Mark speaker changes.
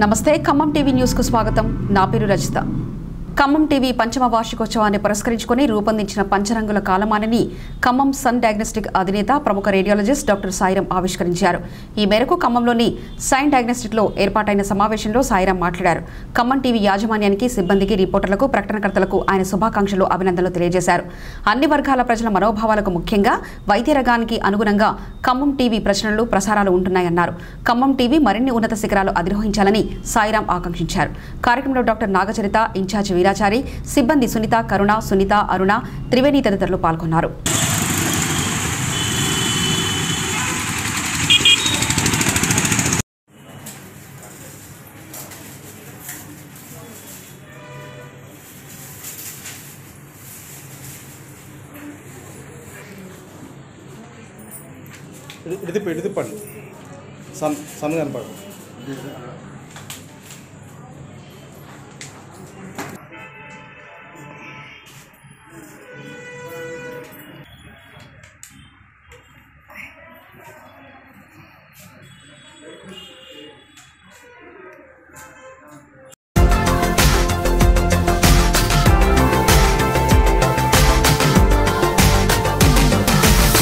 Speaker 1: నమస్తే ఖమ్మం టీవీ న్యూస్కు స్వాగతం. నా పేరు రజిత. ఖమ్మం టీవీ పంచమ వార్షికోత్సవాన్ని పురస్కరించుకుని రూపొందించిన పంచరంగుల కాలమానని ఖమ్మం సన్ డయాగ్నోస్టిక్ అధినేత ప్రముఖ రేడియాలజిస్ట్ డాక్టర్ సాయిరం ఆవిష్కరించారు. ఈ మేరకు ఖమ్మంలోని సైన్ డయాగ్నోస్టిక్లో ఏర్పాటైన సమావేశంలో సాయిరం మాట్లాడారు. ఖమ్మం టీవీ యాజమాన్యానికి సిబ్బందికి రిపోర్టర్లకు ప్రకటనకర్తలకు ఆయన శుభాకాంక్షలు అభినందనలు తెలియజేశారు. అన్ని వర్గాల ప్రజల మనోభావాలకు ముఖ్యంగా వైద్య రంగానికి అనుగుణంగా ఖమ్మం టీవీ ప్రచురణలు ప్రసారాలు ఉంటున్నాయన్నారు. ఖమ్మం టీవీ మరిన్ని ఉన్నత శిఖరాలు అధిరోహించాలని సాయిరాం ఆకాంక్షించారు. కార్యక్రమంలో డాక్టర్ నాగచరిత ఇన్ఛార్జ్ వీరాచారి సిబ్బంది సునీత కరుణ సునీత అరుణ త్రివేణి తదితరులు పాల్గొన్నారు.
Speaker 2: ఇటు ఇటు తిప్పి సన్ సన్ కనపడు